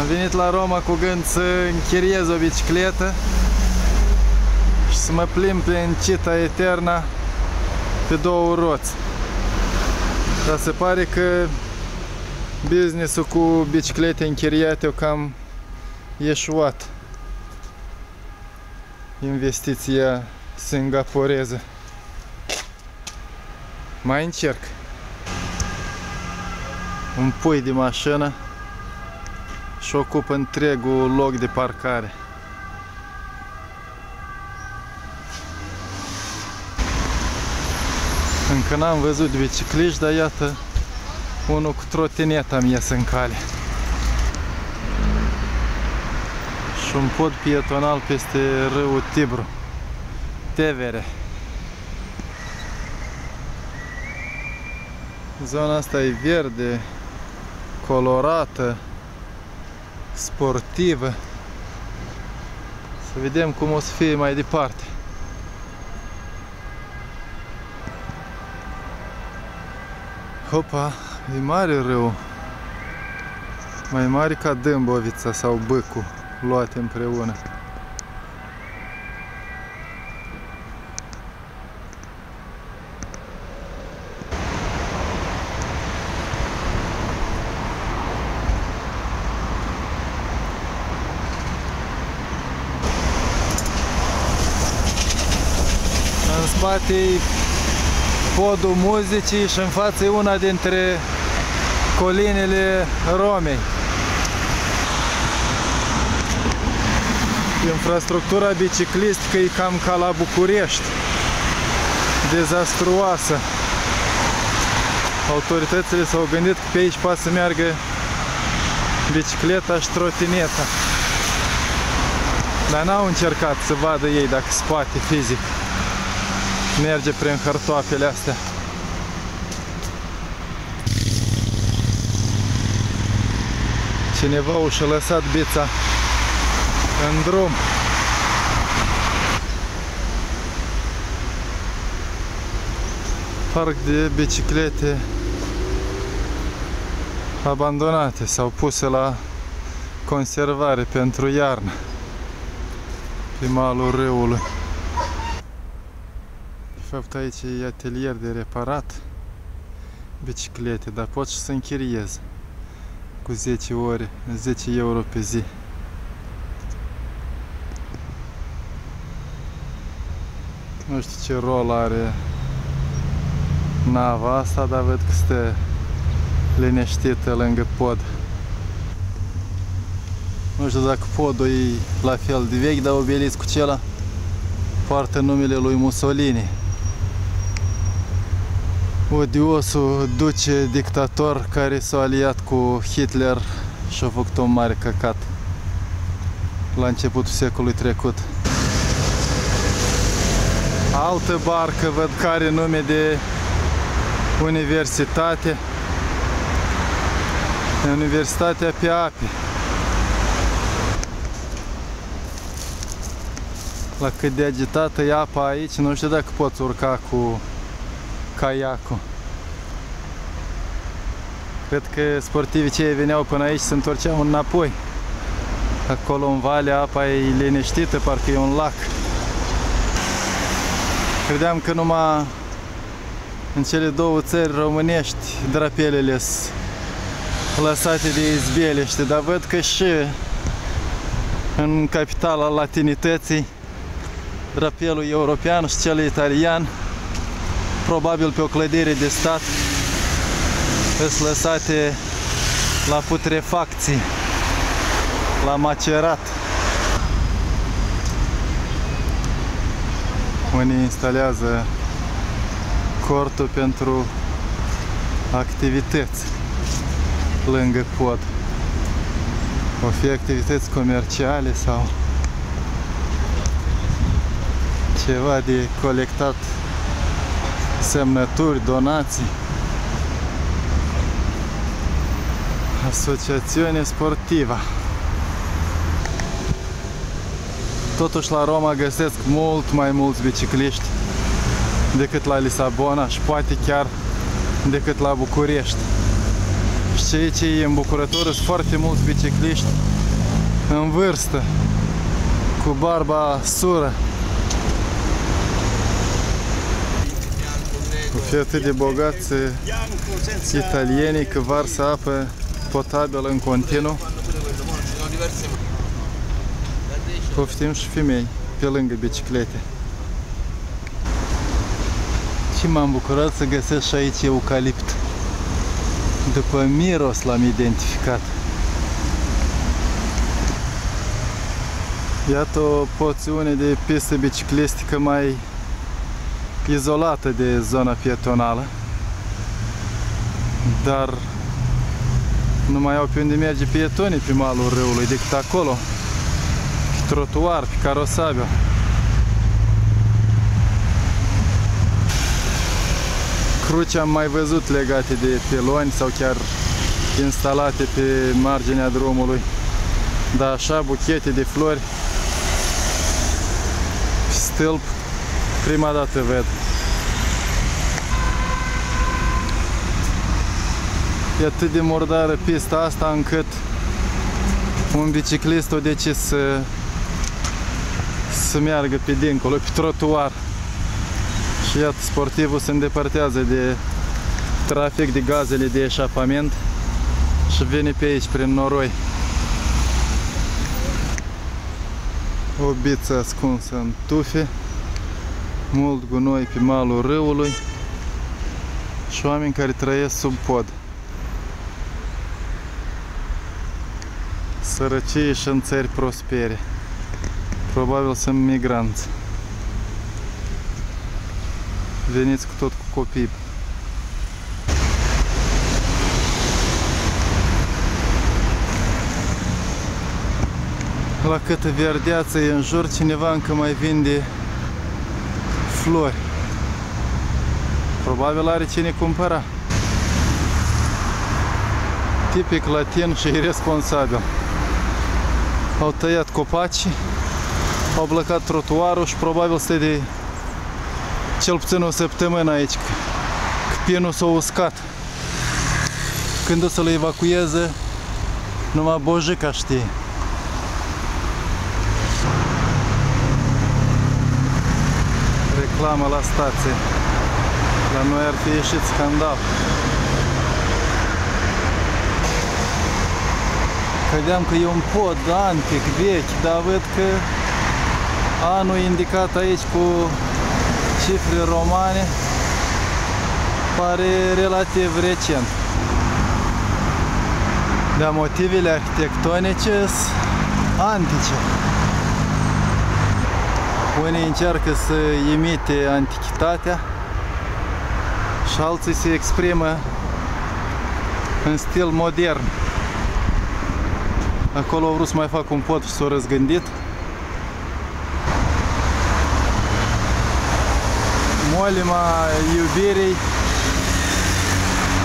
Am venit la Roma cu gând să închiriez o bicicletă și să mă plimb prin Cita Eterna pe două roți. Dar se pare că businessul cu biciclete închiriate o cam ieșuat. Investiția singaporeză. Mai încerc. Un pui de mașină și ocupă întregul loc de parcare. Încă n-am văzut bicicliști, dar iată unul cu trotineta mi ies în cale. Și un pod pietonal peste râul Tibru. Tevere. Zona asta e verde, colorată, sportivă. Să vedem cum o să fie mai departe. Hopa, e mare râu. Mai mare ca Dâmbovița sau Bâcu, luate împreună. În spate podul muzicii și în față e una dintre colinele Romei. Infrastructura biciclistică e cam ca la București. Dezastruoasă. Autoritățile s-au gândit că pe aici poate să meargă bicicleta și trotineta. Dar n-au încercat să vadă ei dacă se poate fizic merge prin hărtoapele astea. Cineva și-a lăsat bița în drum. Parc de biciclete abandonate sau puse la conservare pentru iarnă pe malul râului. De fapt aici e atelier de reparat biciclete, dar pot și să închiriez cu 10 ore, 10 euro pe zi. Nu știu ce rol are nava asta, dar văd că stă liniștită lângă pod. Nu știu dacă podul e la fel de vechi, dar obeliscul acela poartă numele lui Mussolini odiosul duce dictator care s-a aliat cu Hitler și a făcut un mare căcat la începutul secolului trecut. Altă barcă văd care nume de universitate. Universitatea pe ape. La cât de agitată e apa aici, nu știu dacă poți urca cu caiacul. Cred că sportivii cei veneau până aici se întorceau înapoi. Acolo în vale apa e liniștită, parcă e un lac. Credeam că numai în cele două țări românești drapelele sunt lăsate de izbelește, dar văd că și în capitala latinității drapelul european și cel italian probabil pe o clădire de stat sunt lăsate la putrefacții, la macerat. Unii instalează cortul pentru activități lângă pod. O fi activități comerciale sau ceva de colectat semnături, donații. Asociațiune sportivă. Totuși la Roma găsesc mult mai mulți bicicliști decât la Lisabona și poate chiar decât la București. Și Și aici e îmbucurător, sunt foarte mulți bicicliști în vârstă, cu barba sură. Cu fi atât de bogați italienii că varsă apă potabilă în continuu. Poftim și femei pe lângă biciclete. Și m-am bucurat să găsesc și aici eucalipt. După miros l-am identificat. Iată o poțiune de pistă biciclistică mai izolată de zona pietonală. Dar nu mai au pe unde merge pietonii pe malul râului decât acolo. Pe trotuar, pe carosabil. Cruci am mai văzut legate de piloni sau chiar instalate pe marginea drumului. Dar așa, buchete de flori stâlp, prima dată ved. E atât de murdară pista asta încât un biciclist o decis să, să meargă pe dincolo, pe trotuar. Și iată, sportivul se îndepărtează de trafic, de gazele de eșapament și vine pe aici, prin noroi. O biță ascunsă în tufe, mult gunoi pe malul râului și oameni care trăiesc sub pod. Sărăcie și în țări prospere. Probabil sunt migranți. Veniți cu tot cu copii. La câtă verdeață e în jur, cineva încă mai vinde flori. Probabil are cine cumpăra. Tipic latin și irresponsabil. Au tăiat copacii, au blocat trotuarul și probabil stă de cel puțin o săptămână aici. Că pinul s-a uscat. Când o să-l evacueze, numai bojica știe. Reclamă la stație. La noi ar fi ieșit scandal. Credeam că e un pod antic, vechi, dar văd că anul indicat aici cu cifre romane pare relativ recent. Dar motivele arhitectonice sunt antice. Unii încearcă să imite antichitatea și alții se exprimă în stil modern. Acolo au vrut să mai fac un pod și s-au răzgândit. Molima iubirii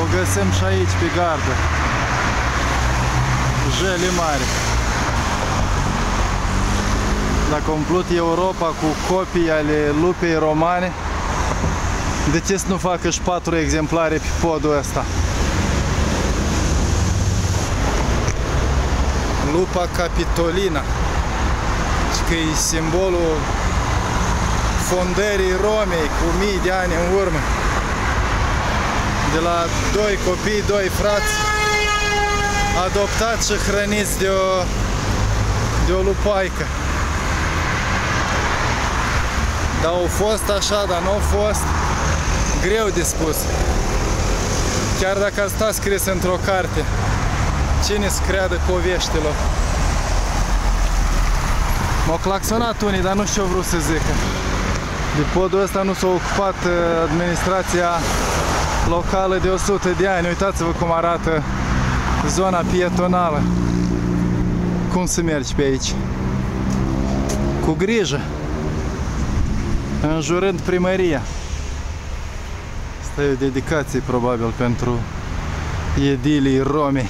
o găsim și aici pe gardă. Jele mari. Dacă umplut Europa cu copii ale lupei romane, de ce să nu facă și patru exemplare pe podul ăsta? Lupa Capitolina, că e simbolul fondării Romei cu mii de ani în urmă. De la doi copii, doi frați, adoptați și hrăniți de o, de o lupaică. Dar au fost așa, dar nu au fost greu de spus. Chiar dacă asta scris într-o carte, cine să creadă poveștilor? M-au claxonat unii, dar nu știu ce vreau să zică. De podul ăsta nu s-a ocupat uh, administrația locală de 100 de ani. Uitați-vă cum arată zona pietonală. Cum să mergi pe aici? Cu grijă. Înjurând primăria. Asta e o dedicație probabil pentru edilii romii.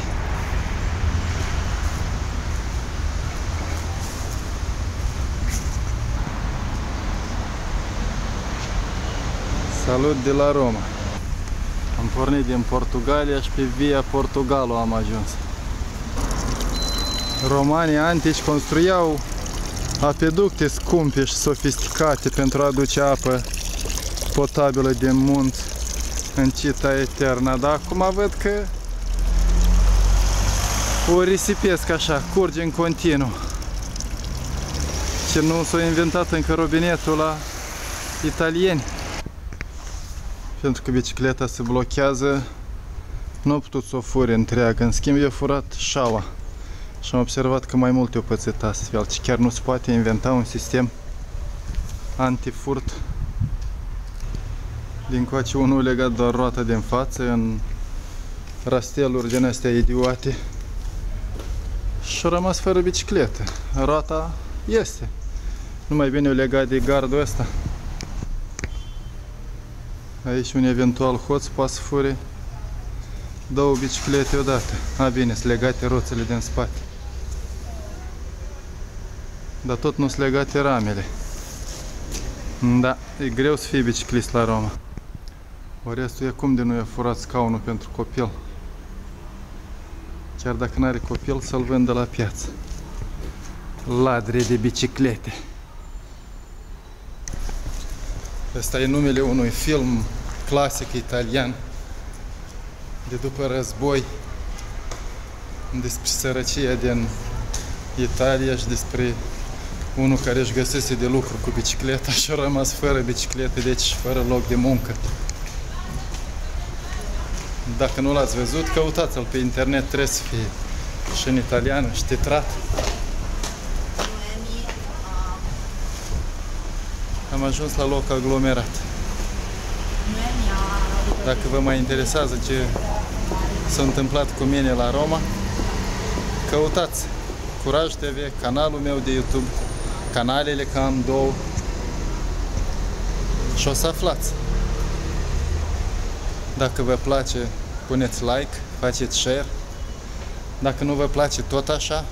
Salut de la Roma. Am Am pornit din Portugalia și pe Via Portugalo am ajuns. Romanii antici construiau apeducte scumpe și sofisticate pentru a aduce apă potabilă din munți în Cita Eterna, dar acum văd că o risipesc așa, curge în continuu. Și nu s-a inventat încă robinetul la italieni. Pentru că bicicleta se blochează, nu a putut să o fure întreagă. În schimb, i-a furat șaua. Și am observat că mai mult o pățit astfel. Și chiar nu se poate inventa un sistem antifurt. Din coace unul legat doar roata din față în rasteluri din astea idiote. Și a rămas fără bicicletă. Roata este. Nu mai bine o legat de gardul ăsta. Aici un eventual hoț poate să fure două biciclete odată. A, bine, sunt legate roțele din spate. Dar tot nu sunt legate ramele. Da, e greu să fii biciclist la Roma. O restul e cum de nu i-a furat scaunul pentru copil. Chiar dacă nu are copil, să-l vândă la piață. Ladre de biciclete. Ăsta e numele unui film clasic italian de după război despre sărăcia din Italia și despre unul care își găsese de lucru cu bicicleta și a rămas fără bicicletă, deci fără loc de muncă. Dacă nu l-ați văzut, căutați-l pe internet, trebuie să fie și în italiană și titrat. Am ajuns la loc aglomerat. Dacă vă mai interesează ce s-a întâmplat cu mine la Roma, căutați Curaj TV, canalul meu de YouTube, canalele, că am două, și o să aflați. Dacă vă place, puneți like, faceți share. Dacă nu vă place tot așa,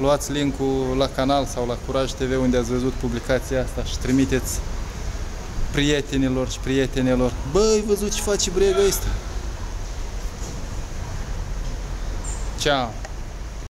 luați linkul la canal sau la Curaj TV unde ați văzut publicația asta și trimiteți prietenilor și prietenilor. Băi, văzut ce face brega ăsta? Ciao!